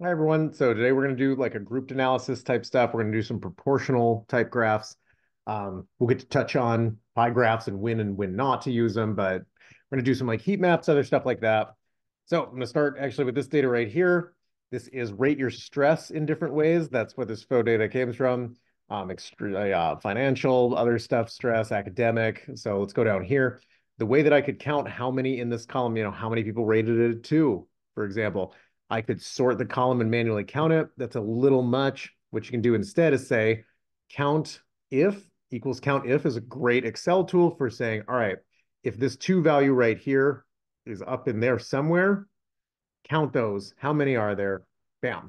Hi, everyone. So today we're going to do like a grouped analysis type stuff. We're going to do some proportional type graphs. Um, we'll get to touch on pie graphs and when and when not to use them, but we're going to do some like heat maps, other stuff like that. So I'm going to start actually with this data right here. This is rate your stress in different ways. That's where this faux data came from. Um, uh, financial, other stuff, stress, academic. So let's go down here. The way that I could count how many in this column, you know, how many people rated it two, for example, I could sort the column and manually count it. That's a little much. What you can do instead is say count if equals count if is a great Excel tool for saying, all right, if this two value right here is up in there somewhere, count those. How many are there? Bam.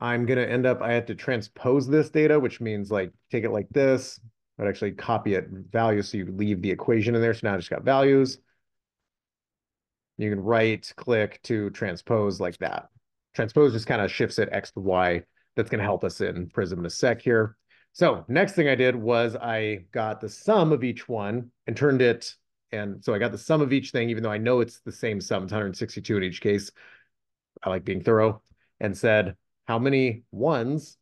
I'm going to end up, I have to transpose this data, which means like take it like this, but actually copy it value. So you leave the equation in there. So now I just got values. You can right click to transpose like that. Transpose just kind of shifts it X to Y. That's going to help us in Prism in a sec here. So next thing I did was I got the sum of each one and turned it. And so I got the sum of each thing, even though I know it's the same sum, it's 162 in each case. I like being thorough and said, how many ones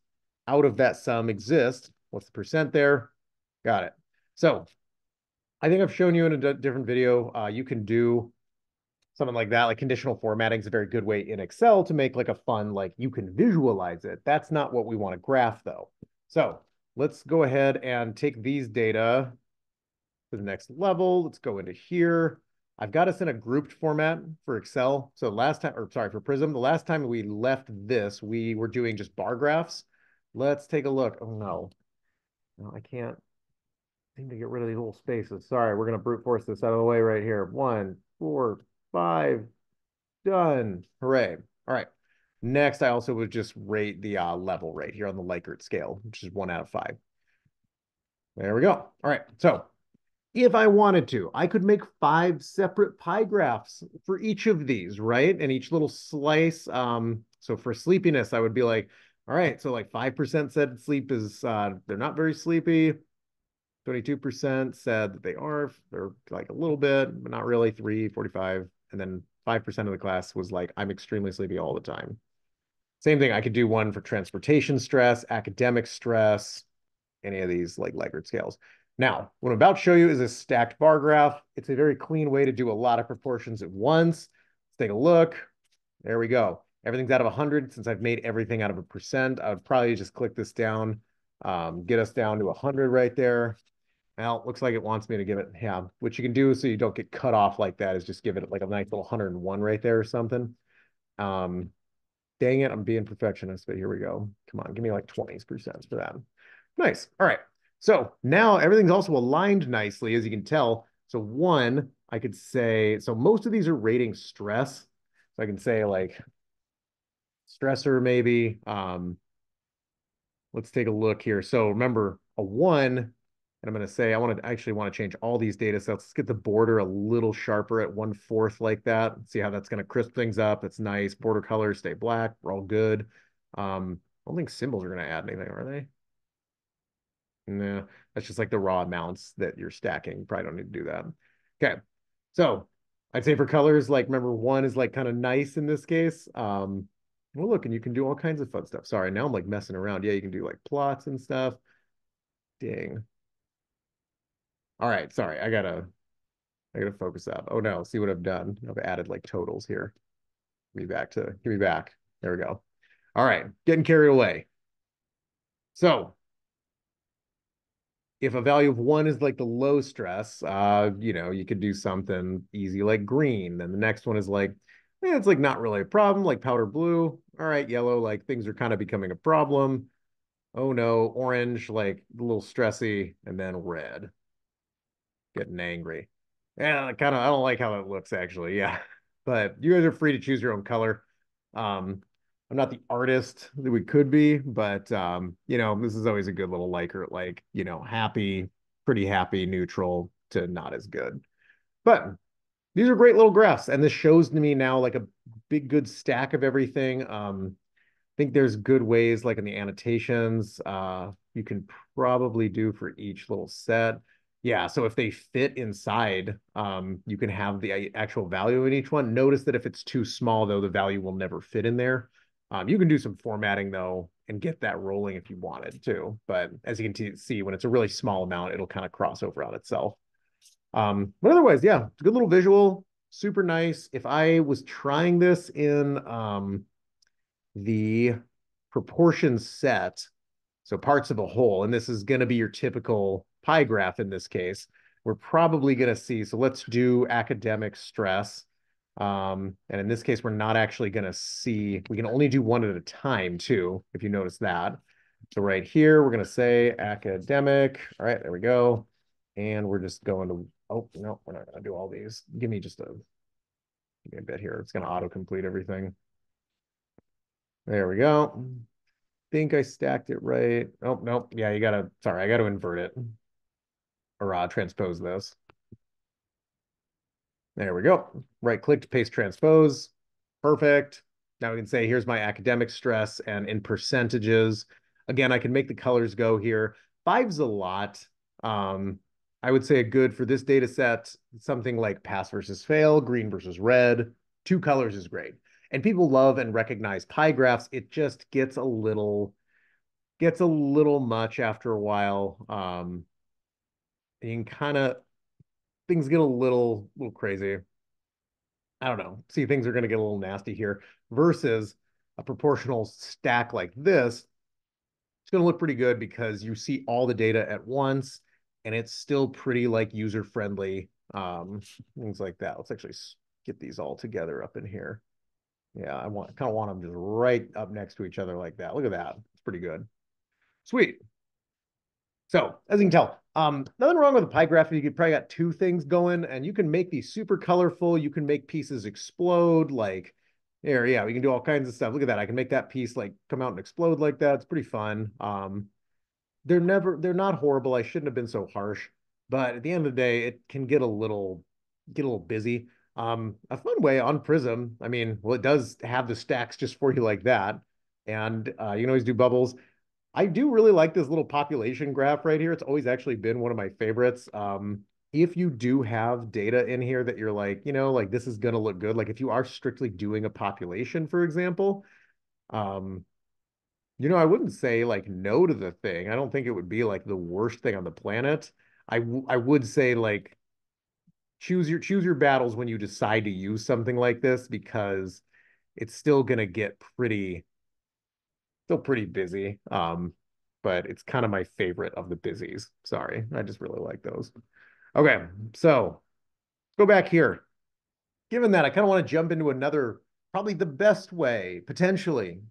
out of that sum exist? What's the percent there? Got it. So I think I've shown you in a different video, uh, you can do something like that. Like conditional formatting is a very good way in Excel to make like a fun, like you can visualize it. That's not what we want to graph though. So let's go ahead and take these data to the next level. Let's go into here. I've got us in a grouped format for Excel. So last time, or sorry, for Prism, the last time we left this, we were doing just bar graphs. Let's take a look. Oh no, no, I can't seem to get rid of these little spaces. Sorry, we're going to brute force this out of the way right here. One, four, five, done. Hooray. All right. Next, I also would just rate the uh, level right here on the Likert scale, which is one out of five. There we go. All right. So if I wanted to, I could make five separate pie graphs for each of these, right? And each little slice. Um, so for sleepiness, I would be like, all right, so like 5% said sleep is, uh, they're not very sleepy. 22% said that they are, they're like a little bit, but not really, 3, 45 and then 5% of the class was like, I'm extremely sleepy all the time. Same thing, I could do one for transportation stress, academic stress, any of these like Likert scales. Now, what I'm about to show you is a stacked bar graph. It's a very clean way to do a lot of proportions at once. Let's take a look. There we go. Everything's out of 100. Since I've made everything out of a percent, I would probably just click this down, um, get us down to 100 right there. Well, it looks like it wants me to give it, yeah, what you can do so you don't get cut off like that is just give it like a nice little 101 right there or something. Um, dang it, I'm being perfectionist, but here we go. Come on, give me like 20% for that. Nice. All right. So now everything's also aligned nicely, as you can tell. So one, I could say, so most of these are rating stress. So I can say like stressor maybe. Um, let's take a look here. So remember a one and I'm going to say, I want to actually want to change all these data sets. Let's get the border a little sharper at one fourth like that. See how that's going to crisp things up. It's nice. Border colors stay black. We're all good. Um, I don't think symbols are going to add anything, are they? No, that's just like the raw amounts that you're stacking. Probably don't need to do that. Okay. So I'd say for colors, like remember one is like kind of nice in this case. Um, well, look, and you can do all kinds of fun stuff. Sorry, now I'm like messing around. Yeah, you can do like plots and stuff. Dang. All right, sorry, I gotta, I gotta focus up. Oh no, see what I've done? I've added like totals here. Give me back to, give me back. There we go. All right, getting carried away. So if a value of one is like the low stress, uh, you know, you could do something easy like green. Then the next one is like, eh, it's like not really a problem, like powder blue. All right, yellow, like things are kind of becoming a problem. Oh no, orange, like a little stressy, and then red getting angry. Yeah, kind of. I don't like how it looks actually. Yeah, but you guys are free to choose your own color. Um, I'm not the artist that we could be, but um, you know, this is always a good little Likert, like you know, happy, pretty happy, neutral to not as good. But these are great little graphs, and this shows to me now like a big good stack of everything. Um, I think there's good ways, like in the annotations, uh, you can probably do for each little set. Yeah, so if they fit inside, um, you can have the actual value in each one. Notice that if it's too small, though, the value will never fit in there. Um, you can do some formatting though and get that rolling if you wanted to. But as you can see, when it's a really small amount, it'll kind of cross over on itself. Um, but otherwise, yeah, it's a good little visual, super nice. If I was trying this in um, the proportion set, so parts of a whole, and this is going to be your typical pie graph in this case, we're probably going to see, so let's do academic stress. Um, and in this case, we're not actually going to see, we can only do one at a time too, if you notice that. So right here, we're going to say academic. All right, there we go. And we're just going to, oh, no, we're not going to do all these. Give me just a, give me a bit here. It's going to auto-complete everything. There we go. Think I stacked it right. Oh, no. Yeah, you got to, sorry, I got to invert it or uh, transpose this. There we go. Right click to paste transpose. Perfect. Now we can say, here's my academic stress and in percentages. Again, I can make the colors go here. Five's a lot. Um, I would say a good for this data set, something like pass versus fail, green versus red. Two colors is great. And people love and recognize pie graphs. It just gets a little, gets a little much after a while. Um, you can kind of things get a little little crazy. I don't know. See, things are going to get a little nasty here versus a proportional stack like this. It's going to look pretty good because you see all the data at once and it's still pretty like user friendly. Um, things like that. Let's actually get these all together up in here. Yeah, I want kind of want them just right up next to each other like that. Look at that. It's pretty good. Sweet. So as you can tell, um, nothing wrong with a pie graph. You could probably got two things going and you can make these super colorful. You can make pieces explode like here. Yeah, we can do all kinds of stuff. Look at that. I can make that piece like come out and explode like that. It's pretty fun. Um, they're never, they're not horrible. I shouldn't have been so harsh, but at the end of the day, it can get a little, get a little busy. Um, a fun way on Prism. I mean, well, it does have the stacks just for you like that. And uh, you can always do bubbles. I do really like this little population graph right here. It's always actually been one of my favorites. Um, if you do have data in here that you're like, you know, like this is going to look good, like if you are strictly doing a population, for example, um, you know, I wouldn't say like no to the thing. I don't think it would be like the worst thing on the planet. I, I would say like choose your choose your battles when you decide to use something like this because it's still going to get pretty still pretty busy. Um, but it's kind of my favorite of the busies. Sorry, I just really like those. Okay, so go back here. Given that, I kind of want to jump into another, probably the best way, potentially,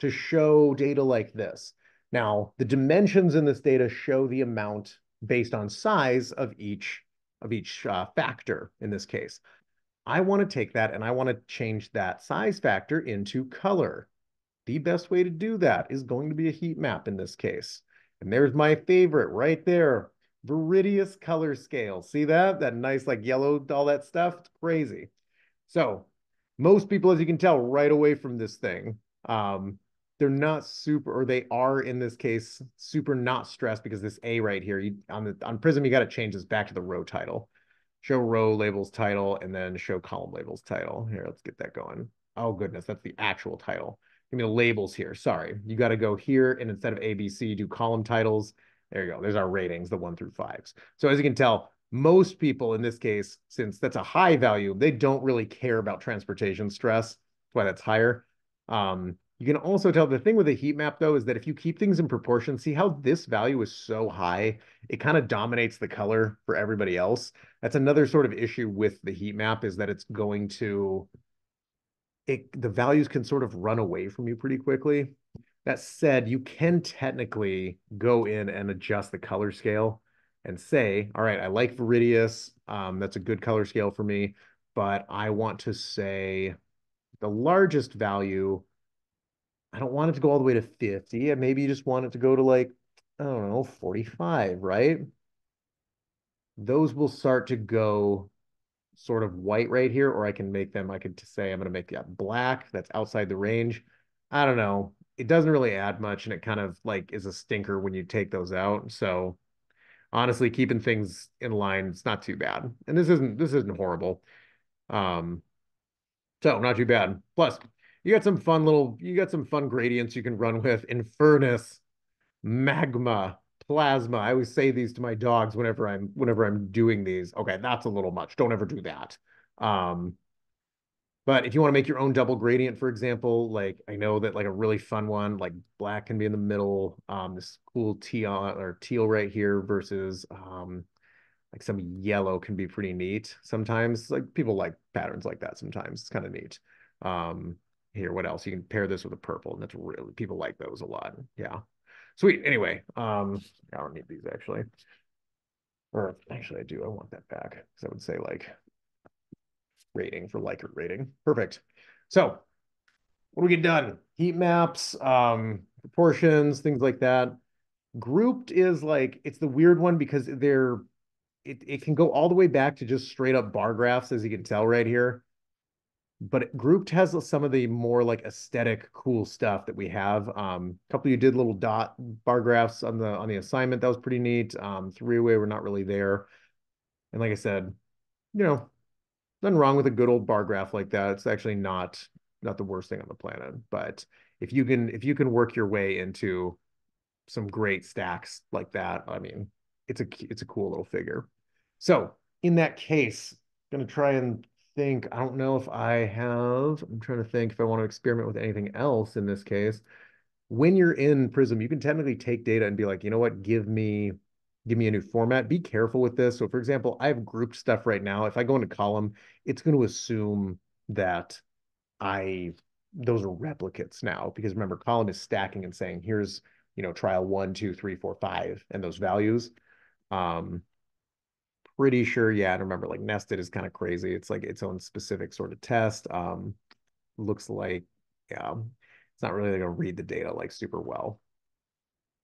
to show data like this. Now, the dimensions in this data show the amount based on size of each of each uh, factor in this case. I want to take that and I want to change that size factor into color the best way to do that is going to be a heat map in this case. And there's my favorite right there, Viridis color scale. See that? That nice like yellow, all that stuff. It's crazy. So most people, as you can tell right away from this thing, um, they're not super, or they are in this case, super not stressed because this A right here, you, on the on Prism, you got to change this back to the row title. Show row labels title and then show column labels title. Here, let's get that going. Oh goodness, that's the actual title give me the labels here. Sorry, you got to go here and instead of ABC, do column titles. There you go. There's our ratings, the one through fives. So as you can tell, most people in this case, since that's a high value, they don't really care about transportation stress. That's why that's higher. Um, you can also tell the thing with a heat map though is that if you keep things in proportion, see how this value is so high, it kind of dominates the color for everybody else. That's another sort of issue with the heat map is that it's going to it the values can sort of run away from you pretty quickly. That said, you can technically go in and adjust the color scale and say, all right, I like Viridis. Um, that's a good color scale for me, but I want to say the largest value, I don't want it to go all the way to 50. And maybe you just want it to go to like, I don't know, 45, right? Those will start to go sort of white right here, or I can make them, I could say I'm going to make that black. That's outside the range. I don't know. It doesn't really add much, and it kind of like is a stinker when you take those out. So honestly, keeping things in line, it's not too bad. And this isn't this isn't horrible. Um, so not too bad. Plus, you got some fun little, you got some fun gradients you can run with. Infernus, magma, plasma. I always say these to my dogs whenever I'm whenever I'm doing these. Okay, that's a little much. Don't ever do that. Um, but if you want to make your own double gradient, for example, like I know that like a really fun one, like black can be in the middle. Um, this cool teal or teal right here versus um, like some yellow can be pretty neat sometimes. Like people like patterns like that sometimes. It's kind of neat. Um, here, what else? You can pair this with a purple, and that's really people like those a lot. Yeah. Sweet. Anyway, um, I don't need these actually. Or actually I do. I want that back because I would say like rating for Likert rating. Perfect. So what do we get done? Heat maps, um, proportions, things like that. Grouped is like it's the weird one because they're it, it can go all the way back to just straight up bar graphs, as you can tell right here. But grouped has some of the more like aesthetic cool stuff that we have. Um, a couple of you did little dot bar graphs on the on the assignment. That was pretty neat. Um, three way, we're not really there. And like I said, you know, nothing wrong with a good old bar graph like that. It's actually not not the worst thing on the planet. But if you can if you can work your way into some great stacks like that, I mean, it's a it's a cool little figure. So in that case, I'm gonna try and think. I don't know if I have. I'm trying to think if I want to experiment with anything else in this case. When you're in Prism, you can technically take data and be like, you know what, give me give me a new format. Be careful with this. So for example, I have grouped stuff right now. If I go into column, it's going to assume that I those are replicates now because remember column is stacking and saying here's you know trial one two three four five and those values um pretty sure yeah and remember like nested is kind of crazy it's like its own specific sort of test um looks like yeah it's not really to read the data like super well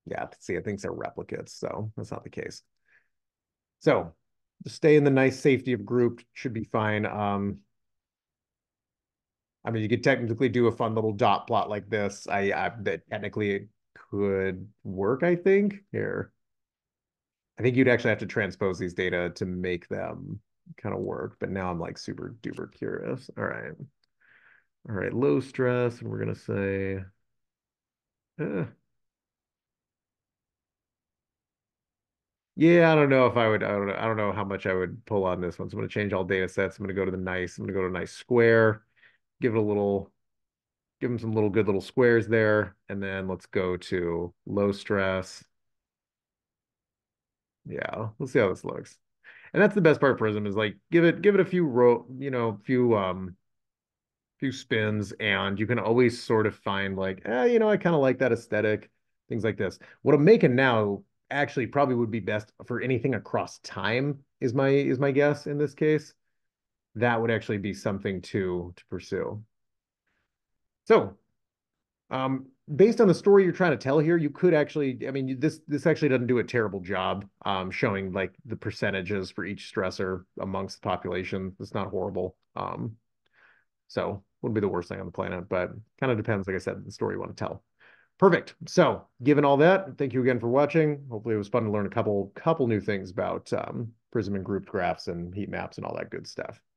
yeah, see, I think they're replicates, so that's not the case. So stay in the nice safety of group should be fine. Um, I mean, you could technically do a fun little dot plot like this. I, I that technically it could work, I think. Here. I think you'd actually have to transpose these data to make them kind of work, but now I'm like super duper curious. All right. All right, low stress, and we're gonna say, eh, Yeah, I don't know if I would. I don't know. I don't know how much I would pull on this one. So I'm going to change all data sets. I'm going to go to the nice. I'm going to go to nice square. Give it a little. Give them some little good little squares there, and then let's go to low stress. Yeah, we'll see how this looks. And that's the best part of Prism is like give it give it a few row, you know, few um few spins, and you can always sort of find like, eh, you know, I kind of like that aesthetic, things like this. What I'm making now actually probably would be best for anything across time is my is my guess in this case that would actually be something to to pursue so um based on the story you're trying to tell here you could actually i mean this this actually doesn't do a terrible job um showing like the percentages for each stressor amongst the population it's not horrible um so wouldn't be the worst thing on the planet but kind of depends like i said the story you want to tell Perfect. So, given all that, thank you again for watching. Hopefully, it was fun to learn a couple couple new things about um, Prism and grouped graphs and heat maps and all that good stuff.